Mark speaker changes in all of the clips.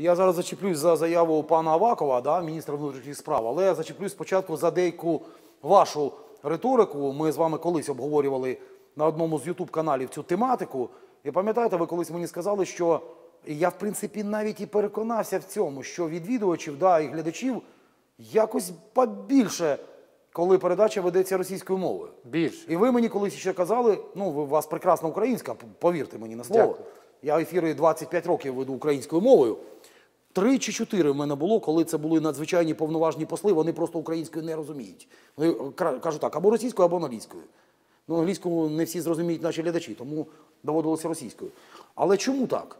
Speaker 1: Я зараз зачеплюсь за заяву пана Авакова, да, міністра внутрішніх справ, але я зачеплюсь спочатку за деяку вашу риторику. Ми з вами колись обговорювали на одному з Ютуб каналів цю тематику. І пам'ятаєте, ви колись мені сказали, що я, в принципі, навіть і переконався в цьому, що відвідувачів да, і глядачів якось побільше, коли передача ведеться російською мовою.
Speaker 2: Більше.
Speaker 1: І ви мені колись ще казали, ну, ви- у вас прекрасна українська, повірте мені на слово.
Speaker 2: Дякую.
Speaker 1: Я ефіри 25 років веду українською мовою. Три чи чотири в мене було, коли це були надзвичайні повноважні посли, вони просто українською не розуміють. Вони кажуть так, або російською, або англійською. Ну, англійську не всі зрозуміють наші глядачі, тому доводилося російською. Але чому так?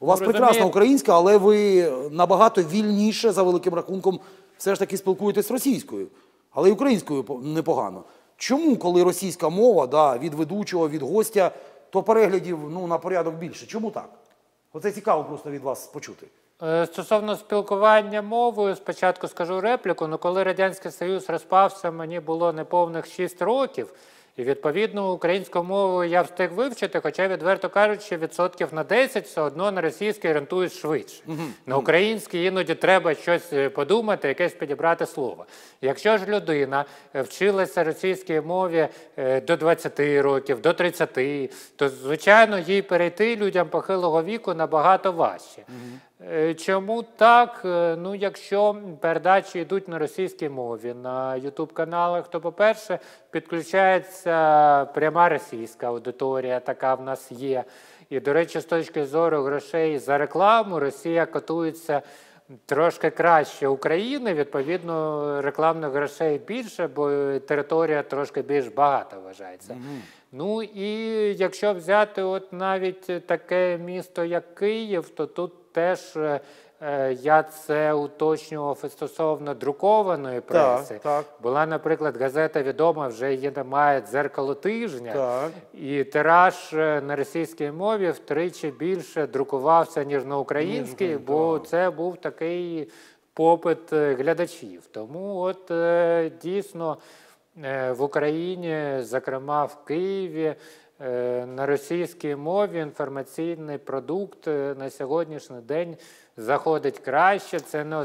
Speaker 1: У вас
Speaker 2: Ну,
Speaker 1: прекрасна українська, але ви набагато вільніше, за великим рахунком, все ж таки спілкуєтесь російською, але й українською непогано. Чому, коли російська мова да, від ведучого, від гостя, то переглядів ну, на порядок більше? Чому так? Оце цікаво просто від вас почути.
Speaker 2: Е, Стосовно спілкування мовою, спочатку скажу репліку. Ну, коли Радянський Союз розпався, мені було неповних 6 років. І відповідно українську мову я встиг вивчити, хоча, відверто кажучи, відсотків на 10 все одно на російській орієнтуюсь швидше. На українській іноді треба щось е, подумати, якесь підібрати слово. Якщо ж людина е, вчилася російській мові е, до 20 років, до 30, то звичайно їй перейти людям похилого віку набагато важче. Е, Чому так? Е, Ну, якщо передачі йдуть на російській мові на Ютуб каналах, то, по-перше, підключається пряма російська аудиторія, така в нас є. І, до речі, з точки зору грошей за рекламу, Росія котується трошки краще України. Відповідно, рекламних грошей більше, бо територія трошки більш багата вважається. Ну і якщо взяти от навіть таке місто, як Київ, то тут теж е, е, я це уточнював стосовно друкованої преси.
Speaker 1: так.
Speaker 2: Була, наприклад, газета відома, вже її немає дзеркало тижня.
Speaker 1: Так.
Speaker 2: І тираж е, на російській мові втричі більше друкувався, ніж на українській, бо це був такий попит глядачів. Тому от дійсно в Україні, зокрема в Києві, на російській мові інформаційний продукт е, на сьогоднішній день заходить краще. Це не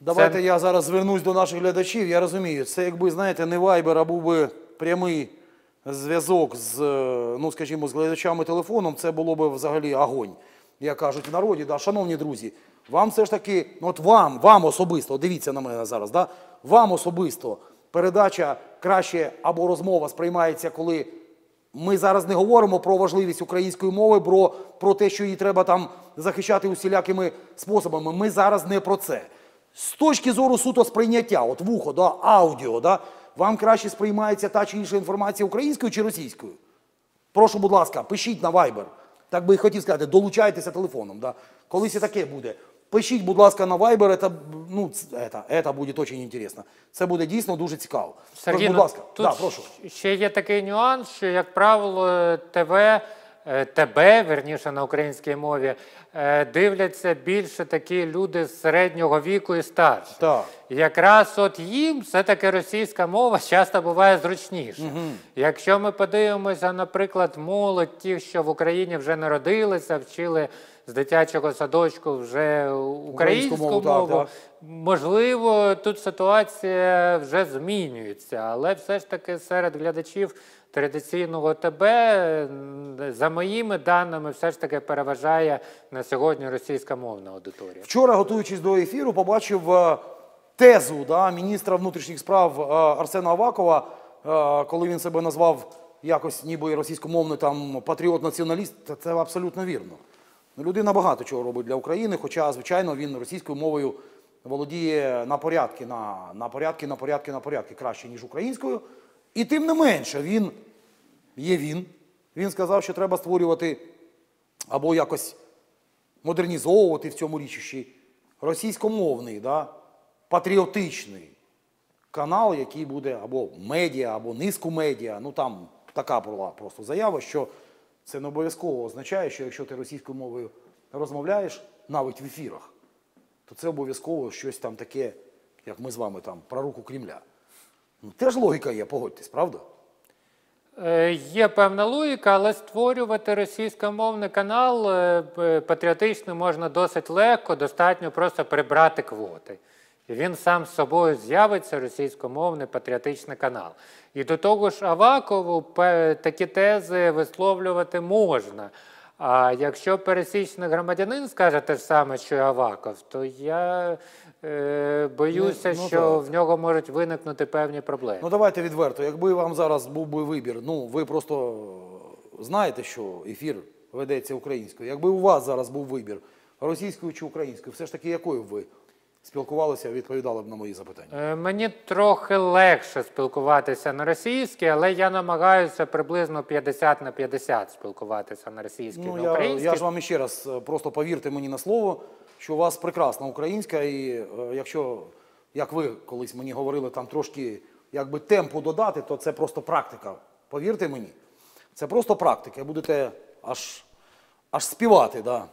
Speaker 1: Давайте
Speaker 2: це-
Speaker 1: я зараз звернусь до наших глядачів. Я розумію, це якби, знаєте, не вайбер, а був би прямий зв'язок з, е, ну, скажімо, з глядачами телефоном, це було б взагалі огонь, як кажуть в народі. Да. Шановні друзі, вам все ж таки, ну, от вам, вам особисто, дивіться на мене зараз, да, вам особисто передача краще або розмова сприймається, коли ми зараз не говоримо про важливість української мови, про, про те, що її треба там захищати усілякими способами. Ми зараз не про це. З точки зору суто сприйняття, от вухо, да, аудіо, да, вам краще сприймається та чи інша інформація українською чи російською? Прошу, будь ласка, пишіть на Viber. Так би і хотів сказати, долучайтеся телефоном. Да. Колись і таке буде. Пишіть, будь ласка, на Viber, це, ну, це, це, це буде дуже інтересно. Це буде дійсно дуже цікаво.
Speaker 2: Сергій,
Speaker 1: будь
Speaker 2: ну,
Speaker 1: ласка,
Speaker 2: тут
Speaker 1: да, прошу.
Speaker 2: ще є такий нюанс, що, як правило, ТВ, е, ТБ, верніше на українській мові, е, дивляться більше такі люди з середнього віку і старші.
Speaker 1: Так.
Speaker 2: Якраз от їм все-таки російська мова часто буває зручніше. Якщо ми подивимося, наприклад, молодь, ті, що в Україні вже народилися, вчили з дитячого садочку вже українську
Speaker 1: мову,
Speaker 2: мову,
Speaker 1: так, так.
Speaker 2: Можливо, тут ситуація вже змінюється, але все ж таки серед глядачів традиційного ТБ, за моїми даними, все ж таки переважає на сьогодні російськомовна аудиторія.
Speaker 1: Вчора, готуючись до ефіру, побачив е, тезу да, міністра внутрішніх справ е, Арсена Авакова, е, коли він себе назвав якось ніби російськомовний там патріот-націоналіст. Це абсолютно вірно. Ну, Людина багато чого робить для України, хоча, звичайно, він російською мовою володіє на порядки, на, на порядки, на порядки, на порядки краще, ніж українською. І тим не менше, він є він. Він сказав, що треба створювати або якось модернізовувати в цьому річищі російськомовний, да, патріотичний канал, який буде або медіа, або низку медіа. Ну там така була просто заява, що це не обов'язково означає, що якщо ти російською мовою розмовляєш, навіть в ефірах, то це обов'язково щось там таке, як ми з вами там, про руку Кремля. Ну, теж логіка є, погодьтесь, правда?
Speaker 2: Е, Є певна логіка, але створювати російськомовний канал е, п- патріотичний можна досить легко, достатньо просто прибрати квоти. І він сам з собою з'явиться російськомовний патріотичний канал. І до того ж, Авакову такі тези висловлювати можна. А якщо пересічний громадянин скаже те ж саме, що і Аваков, то я е, боюся,
Speaker 1: Ну, ну,
Speaker 2: що
Speaker 1: так.
Speaker 2: в нього можуть виникнути певні проблеми.
Speaker 1: Ну давайте відверто. Якби вам зараз був би вибір, ну ви просто знаєте, що ефір ведеться українською. Якби у вас зараз був вибір російською чи українською, все ж таки якою б ви спілкувалися, відповідали б на мої запитання?
Speaker 2: Е, Мені трохи легше спілкуватися на російській, але я намагаюся приблизно 50 на 50 спілкуватися на російській
Speaker 1: Ну
Speaker 2: на
Speaker 1: я,
Speaker 2: українській.
Speaker 1: я ж вам іще раз е, просто повірте мені на слово, що у вас прекрасна українська, і е, якщо, як ви колись мені говорили, там трошки якби темпу додати, то це просто практика. Повірте мені, це просто практика. Будете аж, аж співати, да.